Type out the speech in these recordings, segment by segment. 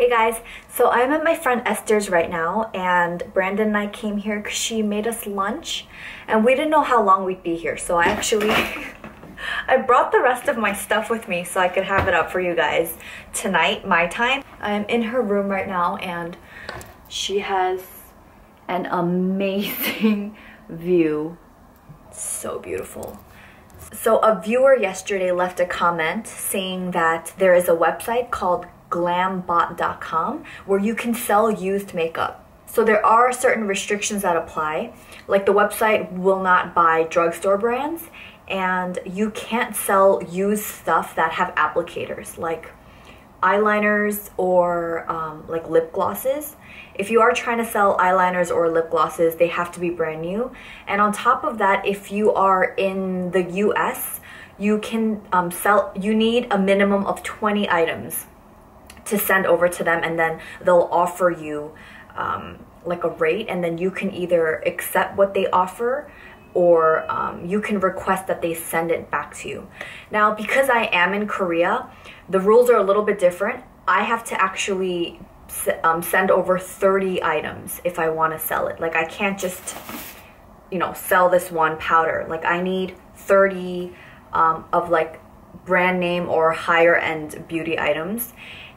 Hey guys, so I'm at my friend Esther's right now and Brandon and I came here because she made us lunch and we didn't know how long we'd be here so I actually I brought the rest of my stuff with me so I could have it up for you guys tonight, my time. I'm in her room right now and she has an amazing view. So beautiful. So a viewer yesterday left a comment saying that there is a website called glambot.com where you can sell used makeup. So there are certain restrictions that apply. Like the website will not buy drugstore brands and you can't sell used stuff that have applicators like eyeliners or um, like lip glosses. If you are trying to sell eyeliners or lip glosses, they have to be brand new. And on top of that, if you are in the US, you can um, sell, you need a minimum of 20 items to send over to them and then they'll offer you um, like a rate and then you can either accept what they offer or um, you can request that they send it back to you. Now, because I am in Korea, the rules are a little bit different. I have to actually um, send over 30 items if I want to sell it. Like I can't just, you know, sell this one powder. Like I need 30 um, of like brand name or higher end beauty items.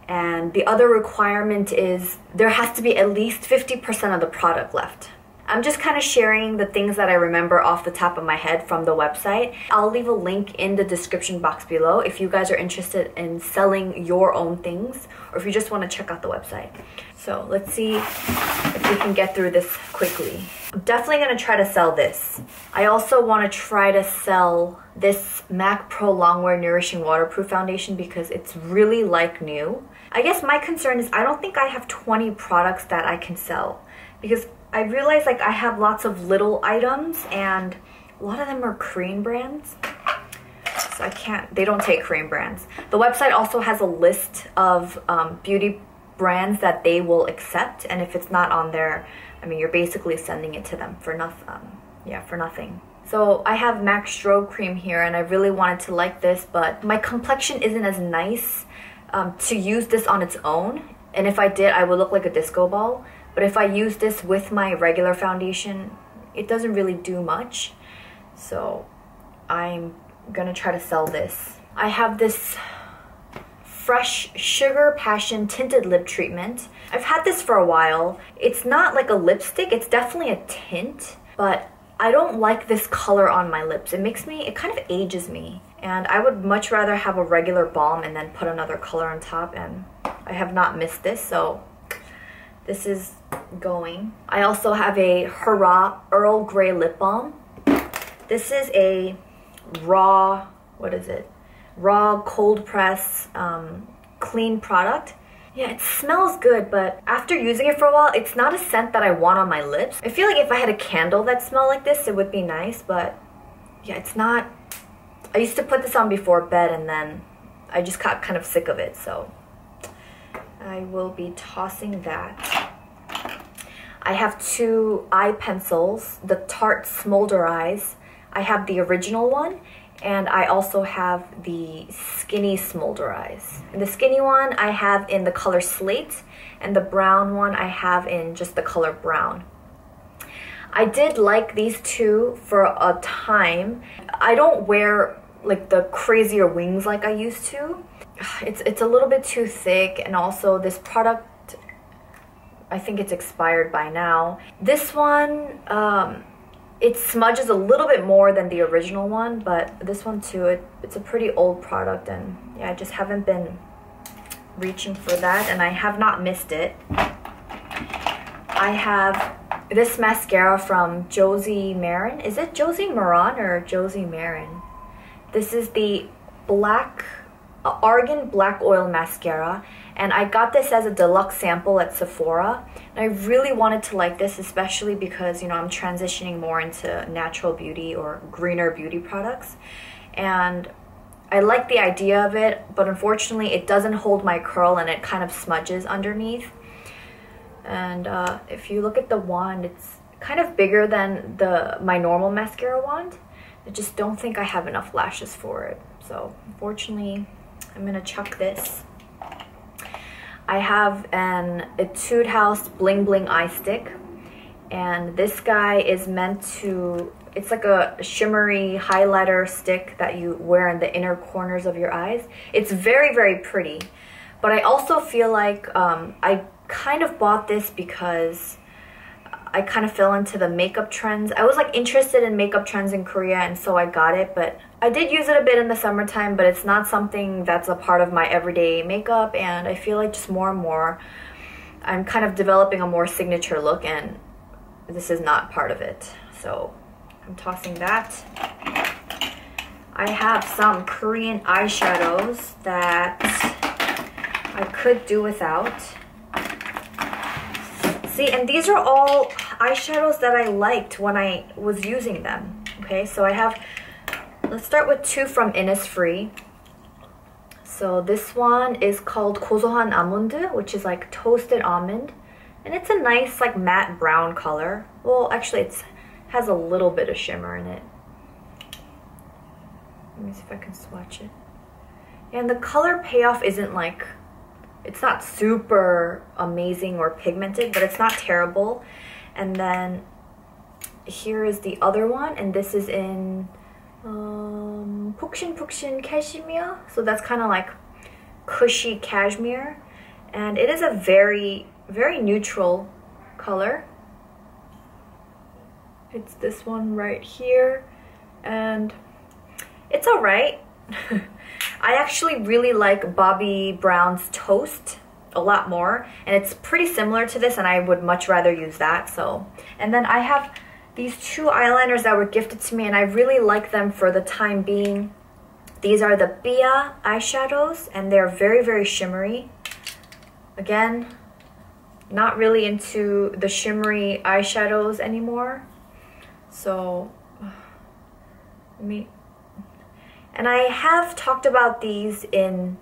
And the other requirement is there has to be at least 50% of the product left. I'm just kind of sharing the things that I remember off the top of my head from the website. I'll leave a link in the description box below if you guys are interested in selling your own things or if you just want to check out the website. So let's see if we can get through this quickly. I'm definitely going to try to sell this. I also want to try to sell this MAC Pro Longwear Nourishing Waterproof Foundation because it's really like new. I guess my concern is I don't think I have 20 products that I can sell because I realize like I have lots of little items and a lot of them are Korean brands. So I can't, they don't take Korean brands. The website also has a list of um, beauty brands that they will accept. And if it's not on there, I mean, you're basically sending it to them for nothing. Um, yeah, for nothing. So I have MAC Strobe Cream here and I really wanted to like this, but my complexion isn't as nice um, to use this on its own. And if I did, I would look like a disco ball. But if I use this with my regular foundation, it doesn't really do much. So I'm gonna try to sell this. I have this Fresh Sugar Passion Tinted Lip Treatment. I've had this for a while. It's not like a lipstick, it's definitely a tint, but I don't like this color on my lips. It makes me, it kind of ages me. And I would much rather have a regular balm and then put another color on top and I have not missed this, so this is going. I also have a Hurraw Earl Grey Lip Balm. This is a raw, what is it? Raw cold press um, clean product. Yeah, it smells good, but after using it for a while, it's not a scent that I want on my lips. I feel like if I had a candle that smelled like this, it would be nice, but yeah, it's not... I used to put this on before bed and then I just got kind of sick of it, so I will be tossing that. I have two eye pencils, the Tarte Smolder Eyes. I have the original one, and I also have the Skinny Smolder Eyes. And the skinny one I have in the color Slate, and the brown one I have in just the color brown. I did like these two for a time. I don't wear like the crazier wings like I used to. It's, it's a little bit too thick and also this product I think it's expired by now. This one, um, it smudges a little bit more than the original one, but this one too, it, it's a pretty old product and yeah, I just haven't been reaching for that and I have not missed it. I have this mascara from Josie Maran. Is it Josie Maran or Josie Maran? This is the Black Argan Black Oil Mascara and I got this as a deluxe sample at Sephora. And I really wanted to like this, especially because, you know, I'm transitioning more into natural beauty or greener beauty products. And I like the idea of it, but unfortunately it doesn't hold my curl and it kind of smudges underneath. And uh, if you look at the wand, it's kind of bigger than the my normal mascara wand. I just don't think I have enough lashes for it. So unfortunately, I'm gonna chuck this. I have an Etude House Bling Bling Eye Stick. And this guy is meant to, it's like a shimmery highlighter stick that you wear in the inner corners of your eyes. It's very, very pretty. But I also feel like um, I kind of bought this because I kind of fell into the makeup trends. I was like interested in makeup trends in Korea and so I got it, but I did use it a bit in the summertime, but it's not something that's a part of my everyday makeup and I feel like just more and more I'm kind of developing a more signature look and this is not part of it. So I'm tossing that. I have some Korean eyeshadows that I could do without. See, and these are all eyeshadows that I liked when I was using them. Okay, so I have, let's start with two from Innisfree. So this one is called Kozohan Almond, which is like toasted almond. And it's a nice like matte brown color. Well, actually it has a little bit of shimmer in it. Let me see if I can swatch it. And the color payoff isn't like it's not super amazing or pigmented, but it's not terrible. And then here is the other one, and this is in um, Pukshin Pukshin Cashmere. So that's kind of like cushy cashmere. And it is a very, very neutral color. It's this one right here. And it's alright. I actually really like Bobbi Brown's Toast a lot more and it's pretty similar to this and I would much rather use that so. And then I have these two eyeliners that were gifted to me and I really like them for the time being. These are the Bia eyeshadows and they're very very shimmery. Again not really into the shimmery eyeshadows anymore. So let me and I have talked about these in,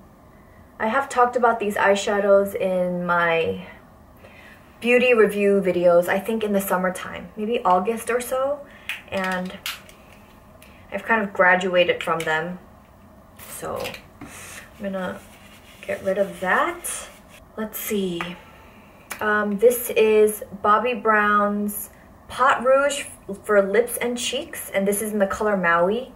I have talked about these eyeshadows in my beauty review videos, I think in the summertime, maybe August or so. And I've kind of graduated from them. So I'm gonna get rid of that. Let's see. Um, this is Bobbi Brown's Pot Rouge for lips and cheeks, and this is in the color Maui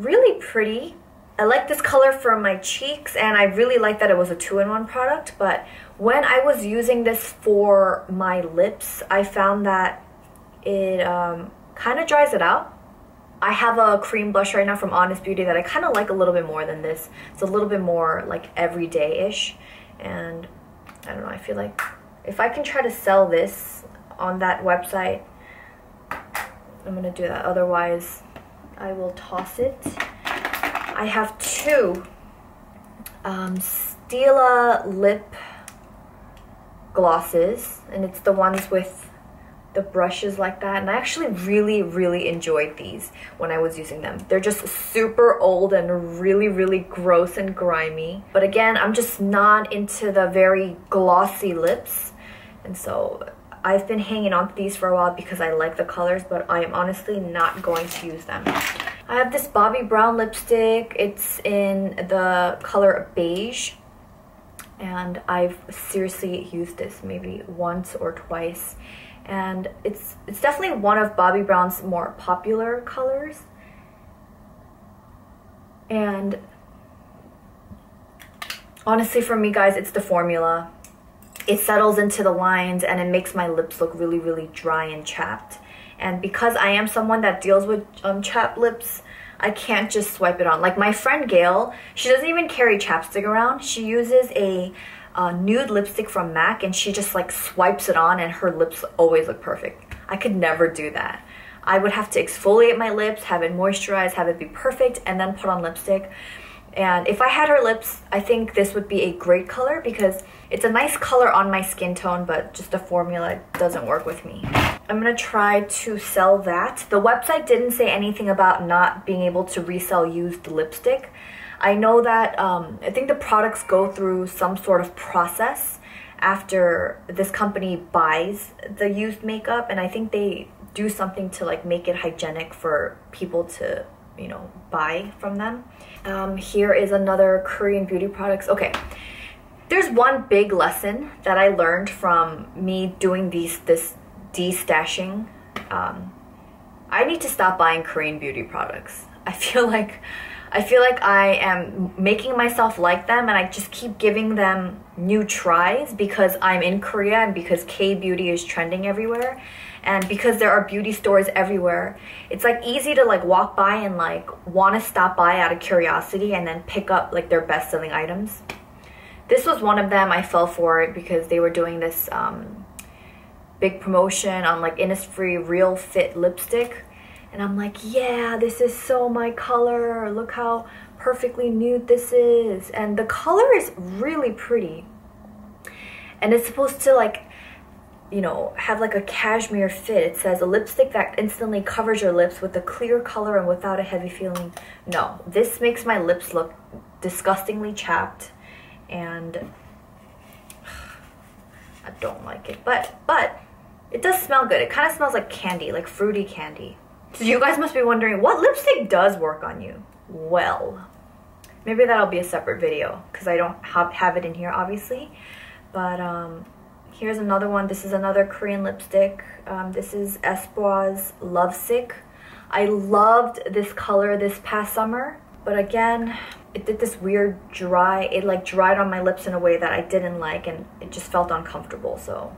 really pretty. I like this color for my cheeks and I really like that it was a two-in-one product but when I was using this for my lips I found that it um, kind of dries it out. I have a cream blush right now from Honest Beauty that I kind of like a little bit more than this. It's a little bit more like everyday-ish and I don't know I feel like if I can try to sell this on that website I'm gonna do that otherwise I will toss it. I have two um, Stila lip glosses and it's the ones with the brushes like that and I actually really really enjoyed these when I was using them. They're just super old and really really gross and grimy but again I'm just not into the very glossy lips and so I've been hanging on to these for a while because I like the colors, but I am honestly not going to use them. I have this Bobbi Brown lipstick. It's in the color beige. And I've seriously used this maybe once or twice. And it's, it's definitely one of Bobbi Brown's more popular colors. And honestly for me guys, it's the formula it settles into the lines and it makes my lips look really, really dry and chapped. And because I am someone that deals with um, chapped lips, I can't just swipe it on. Like my friend Gail, she doesn't even carry chapstick around. She uses a uh, nude lipstick from MAC and she just like swipes it on and her lips always look perfect. I could never do that. I would have to exfoliate my lips, have it moisturize, have it be perfect, and then put on lipstick. And if I had her lips, I think this would be a great color because it's a nice color on my skin tone, but just the formula doesn't work with me. I'm gonna try to sell that. The website didn't say anything about not being able to resell used lipstick. I know that, um, I think the products go through some sort of process after this company buys the used makeup and I think they do something to like make it hygienic for people to you know, buy from them. Um, here is another Korean beauty products. Okay, There's one big lesson that I learned from me doing these this de-stashing. Um, I need to stop buying Korean beauty products. I feel like I feel like I am making myself like them and I just keep giving them new tries because I'm in Korea and because K-beauty is trending everywhere and because there are beauty stores everywhere. It's like easy to like walk by and like want to stop by out of curiosity and then pick up like their best-selling items. This was one of them. I fell for it because they were doing this um, big promotion on like Innisfree Real Fit lipstick and I'm like, yeah, this is so my color. Look how perfectly nude this is. And the color is really pretty. And it's supposed to like, you know, have like a cashmere fit. It says a lipstick that instantly covers your lips with a clear color and without a heavy feeling. No, this makes my lips look disgustingly chapped and I don't like it. But, but it does smell good. It kind of smells like candy, like fruity candy. So you guys must be wondering, what lipstick does work on you? Well, maybe that'll be a separate video because I don't have, have it in here, obviously. But um, here's another one. This is another Korean lipstick. Um, this is Espoir's Lovesick. I loved this color this past summer, but again, it did this weird dry, it like dried on my lips in a way that I didn't like and it just felt uncomfortable, so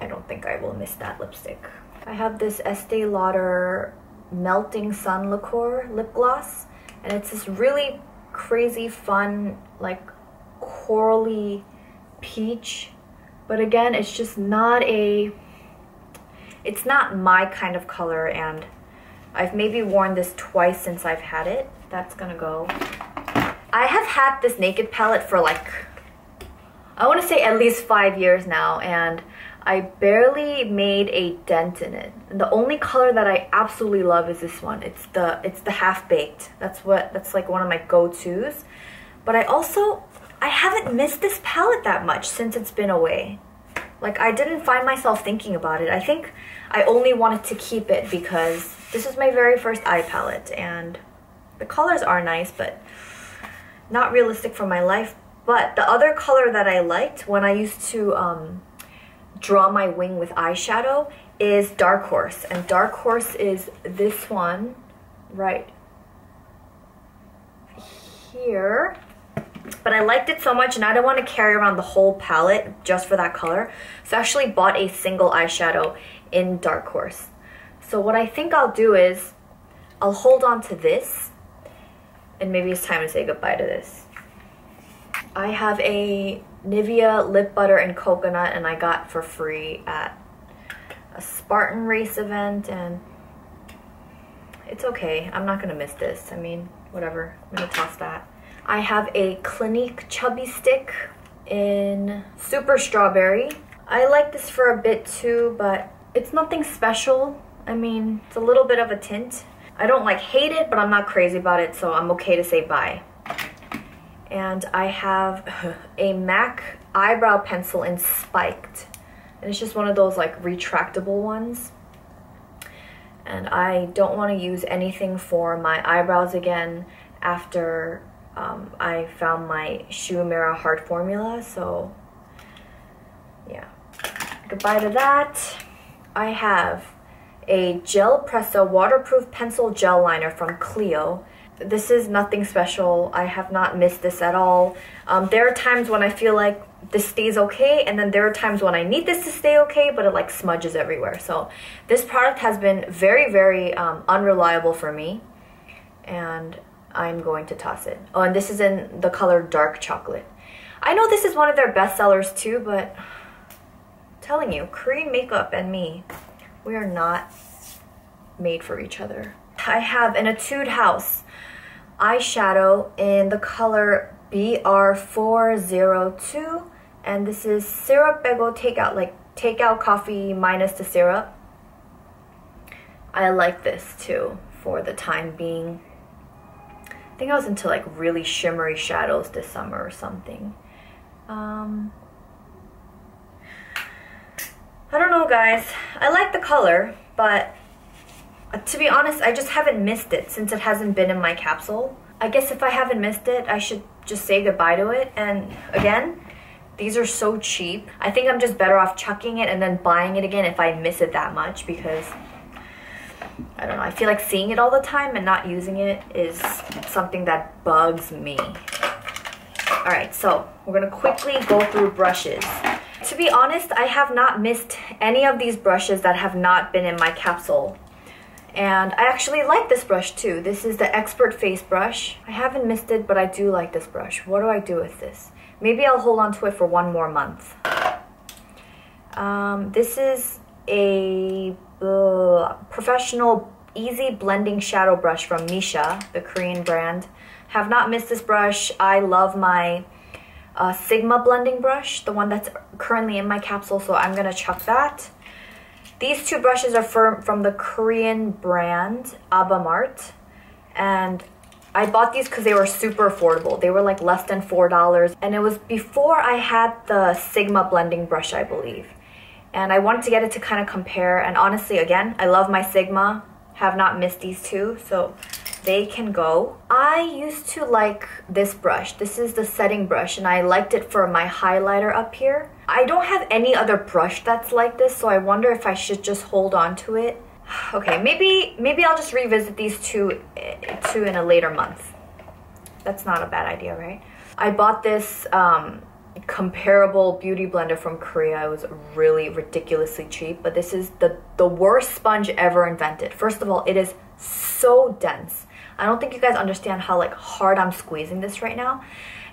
I don't think I will miss that lipstick. I have this Estee Lauder Melting Sun Liqueur lip gloss. And it's this really crazy fun, like corally peach. But again, it's just not a, it's not my kind of color. And I've maybe worn this twice since I've had it. That's gonna go. I have had this Naked palette for like, I wanna say at least five years now. And I barely made a dent in it. And the only color that I absolutely love is this one. It's the it's the half baked. That's what that's like one of my go-tos. But I also I haven't missed this palette that much since it's been away. Like I didn't find myself thinking about it. I think I only wanted to keep it because this is my very first eye palette and the colors are nice but not realistic for my life. But the other color that I liked when I used to um, draw my wing with eyeshadow is Dark Horse. And Dark Horse is this one right here. But I liked it so much and I don't want to carry around the whole palette just for that color. So I actually bought a single eyeshadow in Dark Horse. So what I think I'll do is I'll hold on to this and maybe it's time to say goodbye to this. I have a Nivea lip butter and coconut and I got for free at a Spartan race event and it's okay. I'm not gonna miss this. I mean, whatever. I'm gonna toss that. I have a Clinique Chubby Stick in Super Strawberry. I like this for a bit too, but it's nothing special. I mean, it's a little bit of a tint. I don't like hate it, but I'm not crazy about it, so I'm okay to say bye and I have a MAC eyebrow pencil in Spiked. And it's just one of those like retractable ones. And I don't want to use anything for my eyebrows again after um, I found my Shu Uemura Hard Formula. So yeah, goodbye to that. I have a Gelpresso waterproof pencil gel liner from Clio this is nothing special. I have not missed this at all. Um, there are times when I feel like this stays okay and then there are times when I need this to stay okay but it like smudges everywhere. So this product has been very, very um, unreliable for me and I'm going to toss it. Oh, and this is in the color Dark Chocolate. I know this is one of their best sellers too, but I'm telling you, Korean makeup and me, we are not made for each other. I have an Etude House eyeshadow in the color BR402 and this is syrup bego takeout like takeout coffee minus the syrup I like this too for the time being think I was into like really shimmery shadows this summer or something um, I don't know guys I like the color but to be honest, I just haven't missed it since it hasn't been in my capsule. I guess if I haven't missed it, I should just say goodbye to it. And again, these are so cheap. I think I'm just better off chucking it and then buying it again if I miss it that much because I don't know. I feel like seeing it all the time and not using it is something that bugs me. All right, so we're gonna quickly go through brushes. To be honest, I have not missed any of these brushes that have not been in my capsule. And I actually like this brush too. This is the Expert Face Brush. I haven't missed it, but I do like this brush. What do I do with this? Maybe I'll hold on to it for one more month. Um, this is a uh, professional easy blending shadow brush from Missha, the Korean brand. Have not missed this brush. I love my uh, Sigma blending brush, the one that's currently in my capsule, so I'm gonna chuck that. These two brushes are from, from the Korean brand Abamart, and I bought these because they were super affordable. They were like less than $4 and it was before I had the Sigma blending brush, I believe. And I wanted to get it to kind of compare and honestly, again, I love my Sigma, have not missed these two, so they can go. I used to like this brush. This is the setting brush and I liked it for my highlighter up here. I don't have any other brush that's like this, so I wonder if I should just hold on to it Okay, maybe maybe I'll just revisit these two, two in a later month. That's not a bad idea, right? I bought this um, comparable beauty blender from Korea. It was really ridiculously cheap, but this is the, the worst sponge ever invented. First of all, it is so dense. I don't think you guys understand how like hard I'm squeezing this right now.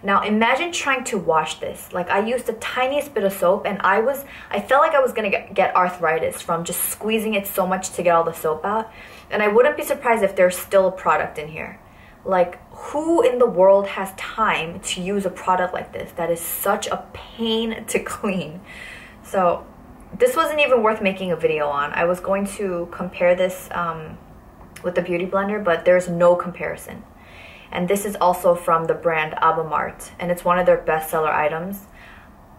Now imagine trying to wash this. Like I used the tiniest bit of soap and I was, I felt like I was gonna get, get arthritis from just squeezing it so much to get all the soap out. And I wouldn't be surprised if there's still a product in here. Like who in the world has time to use a product like this that is such a pain to clean? So this wasn't even worth making a video on. I was going to compare this um, with the Beauty Blender, but there's no comparison. And this is also from the brand Abamart, and it's one of their bestseller items.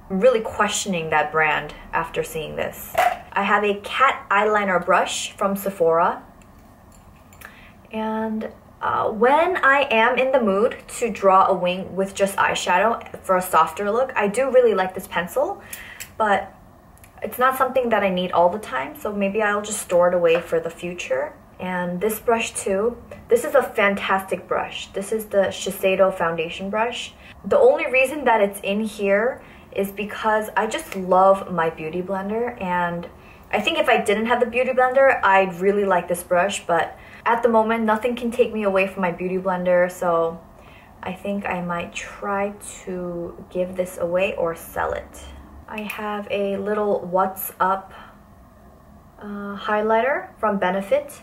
I'm really questioning that brand after seeing this. I have a cat eyeliner brush from Sephora. And uh, when I am in the mood to draw a wing with just eyeshadow for a softer look, I do really like this pencil, but it's not something that I need all the time, so maybe I'll just store it away for the future. And this brush too, this is a fantastic brush. This is the Shiseido foundation brush. The only reason that it's in here is because I just love my beauty blender and I think if I didn't have the beauty blender, I'd really like this brush, but at the moment, nothing can take me away from my beauty blender, so I think I might try to give this away or sell it. I have a little What's Up uh, highlighter from Benefit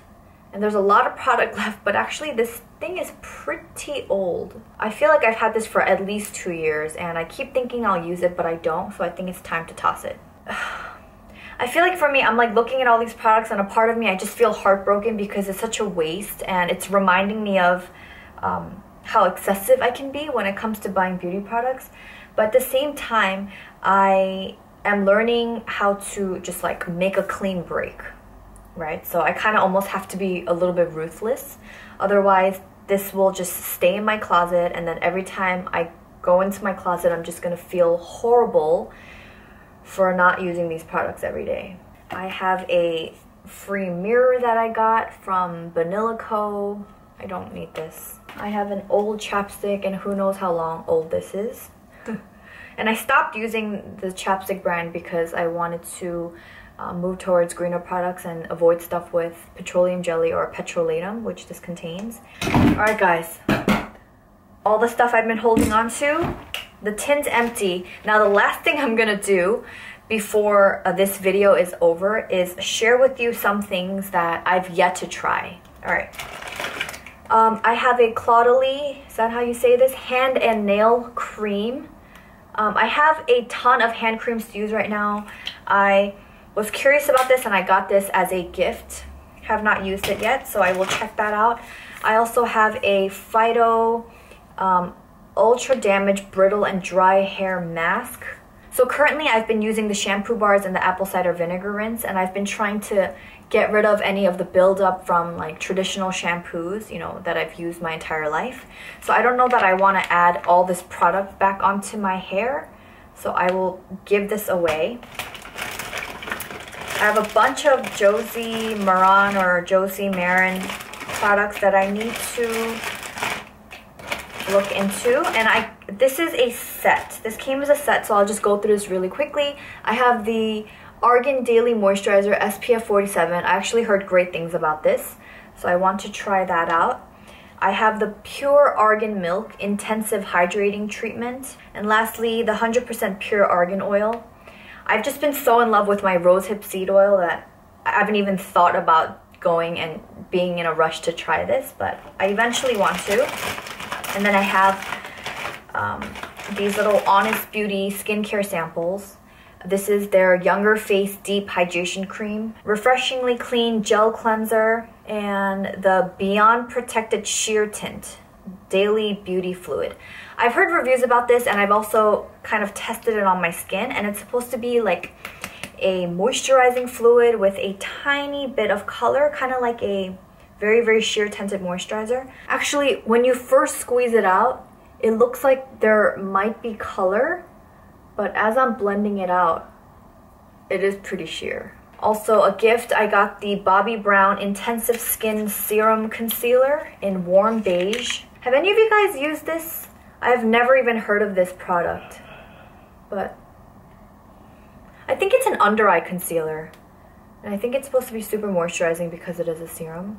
and there's a lot of product left, but actually this thing is pretty old. I feel like I've had this for at least two years and I keep thinking I'll use it, but I don't, so I think it's time to toss it. I feel like for me, I'm like looking at all these products and a part of me, I just feel heartbroken because it's such a waste and it's reminding me of um, how excessive I can be when it comes to buying beauty products. But at the same time, I am learning how to just like make a clean break right? So I kind of almost have to be a little bit ruthless. Otherwise, this will just stay in my closet and then every time I go into my closet, I'm just gonna feel horrible for not using these products every day. I have a free mirror that I got from Banila Co. I don't need this. I have an old chapstick and who knows how long old this is. and I stopped using the chapstick brand because I wanted to uh, move towards greener products and avoid stuff with petroleum jelly or petrolatum, which this contains. Alright guys, all the stuff I've been holding on to, the tin's empty. Now the last thing I'm gonna do before uh, this video is over is share with you some things that I've yet to try. Alright. Um, I have a Caudalie, is that how you say this? Hand and nail cream. Um, I have a ton of hand creams to use right now. I was curious about this and I got this as a gift. Have not used it yet, so I will check that out. I also have a Phyto um, Ultra Damage Brittle and Dry Hair Mask. So currently I've been using the shampoo bars and the apple cider vinegar rinse and I've been trying to get rid of any of the buildup from like traditional shampoos, you know, that I've used my entire life. So I don't know that I want to add all this product back onto my hair. So I will give this away. I have a bunch of Josie Maran or Josie Marin products that I need to look into and I this is a set. This came as a set so I'll just go through this really quickly. I have the Argan Daily Moisturizer SPF 47 I actually heard great things about this so I want to try that out. I have the Pure Argan Milk Intensive Hydrating Treatment and lastly the 100% Pure Argan Oil. I've just been so in love with my rosehip seed oil that I haven't even thought about going and being in a rush to try this but I eventually want to and then I have um, these little Honest Beauty skincare samples. This is their Younger Face Deep Hydration Cream, Refreshingly Clean Gel Cleanser, and the Beyond Protected Sheer Tint Daily Beauty Fluid. I've heard reviews about this and I've also kind of tested it on my skin and it's supposed to be like a moisturizing fluid with a tiny bit of color, kind of like a very, very sheer tinted moisturizer. Actually, when you first squeeze it out, it looks like there might be color, but as I'm blending it out, it is pretty sheer. Also, a gift, I got the Bobbi Brown Intensive Skin Serum Concealer in warm beige. Have any of you guys used this? I've never even heard of this product, but I think it's an under eye concealer. And I think it's supposed to be super moisturizing because it is a serum.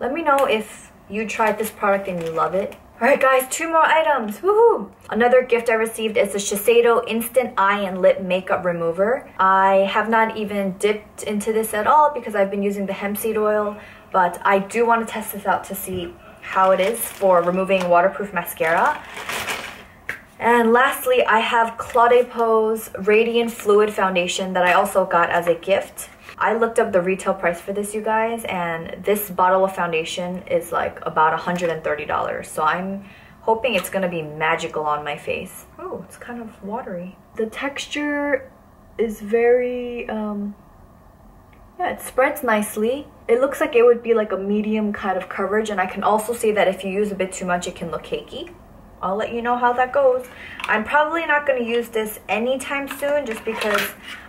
Let me know if you tried this product and you love it. Alright guys, two more items, woohoo! Another gift I received is the Shiseido Instant Eye and Lip Makeup Remover. I have not even dipped into this at all because I've been using the hemp seed oil, but I do want to test this out to see how it is for removing waterproof mascara. And lastly, I have Clé de Peau Radiant Fluid Foundation that I also got as a gift. I looked up the retail price for this, you guys, and this bottle of foundation is like about $130. So I'm hoping it's gonna be magical on my face. Oh, it's kind of watery. The texture is very, um, yeah, it spreads nicely. It looks like it would be like a medium kind of coverage, and I can also see that if you use a bit too much, it can look cakey. I'll let you know how that goes. I'm probably not going to use this anytime soon just because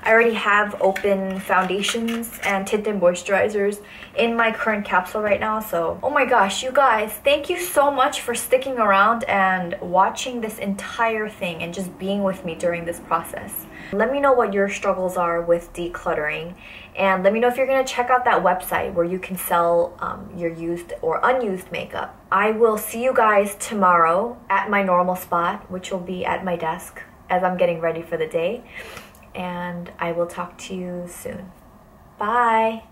I already have open foundations and tinted moisturizers in my current capsule right now. So, oh my gosh, you guys, thank you so much for sticking around and watching this entire thing and just being with me during this process. Let me know what your struggles are with decluttering and let me know if you're going to check out that website where you can sell um, your used or unused makeup. I will see you guys tomorrow at my normal spot, which will be at my desk as I'm getting ready for the day. And I will talk to you soon. Bye.